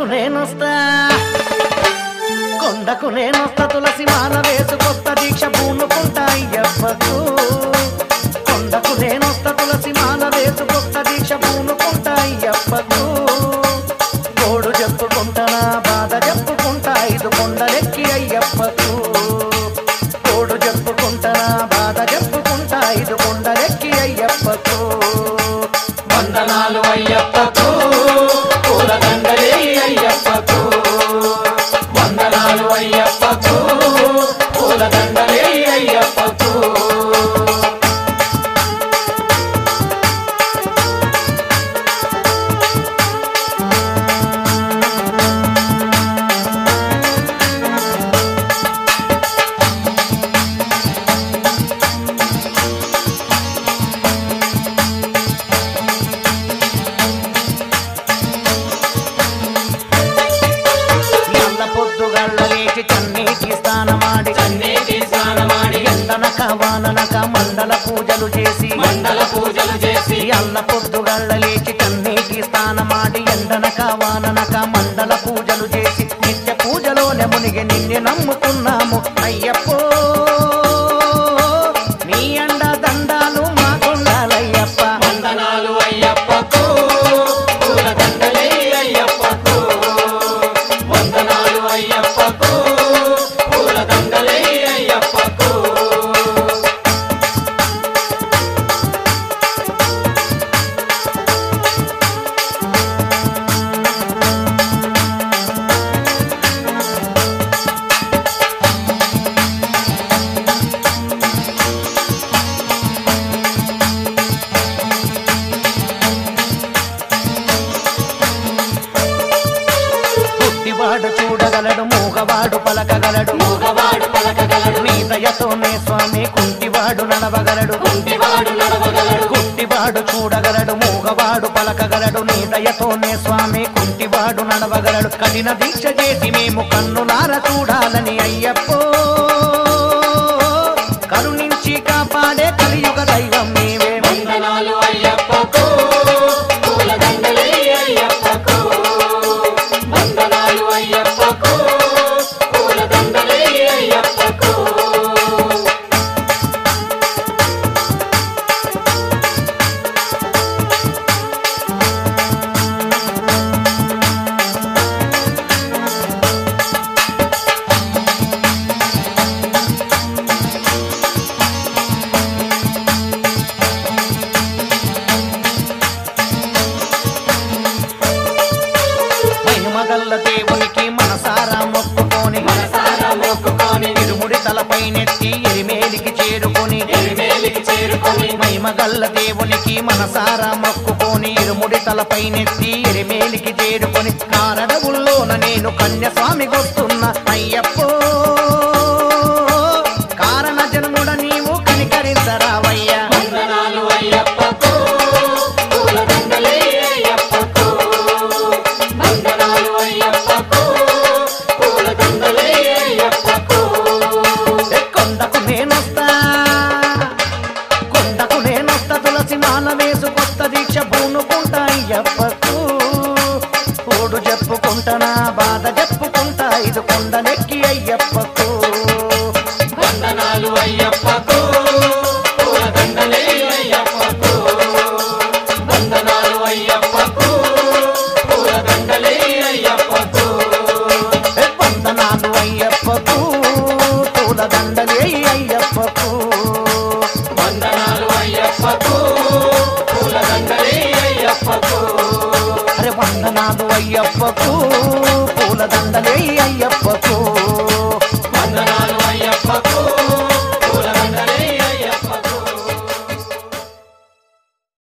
కొండకు నేనొస్తా. తులసి మాల వేసు కొత్త దీక్ష పూనుకుంటా అయ్యప్పకు. కొండకు నేనొస్త తులసి మాల వేసు కొత్త దీక్ష పూనుకుంటా అయ్యప్పకు. తోడు చెప్పుకుంటానా బాధ చెప్పుకుంటా ఐదు కొండలెక్కి అయ్యప్పకు. తోడు చెప్పుకుంటానా బాధ చెప్పుకుంటా ఐదు కొండలెక్కి అయ్యప్పకు. వందనాలు అయ్యప్పకు. అయ్యప్పకు పూజలు చేసి మండల పూజలు చేసి అల్ల పొద్దుగల్ల లేచి చన్నీటి స్నానమాడి ఎండనక వాననక పుట్టివాడు చూడగలడు మూగవాడు పలకగలడు. మూగవాడు పలకగలడు. నీ దయతోనే స్వామి కుంటివాడు నడవగలడు. కుంటివాడు నడవగలడు. గుట్టివాడు చూడగలడు మూగవాడు పలకగలడు. నీ దయతోనే స్వామి కుంటివాడు నడవగలడు. కఠిన దీక్ష చేసి మేము కన్నులార చూడాలని అయ్యప్పో మొక్కుకొని మనసారా మొక్కుకొని ఇరుముడి తలపై నెత్తి ఎరిమేలికి చేరుకొని ఎరిమేలికి చేరుకొని మహిమగల్ల దేవునికి మనసారా మొక్కుకొని ఇరుముడి తలపై నెత్తి ఎరిమేలికి చేరుకొని కారడవుల్లోన నేను కన్యస్వామి గొస్తున్న అయ్యప్పో. తులసి మాల వేసు కొత్త దీక్ష పూనుకుంటా అయ్యప్పకు పూలదండలే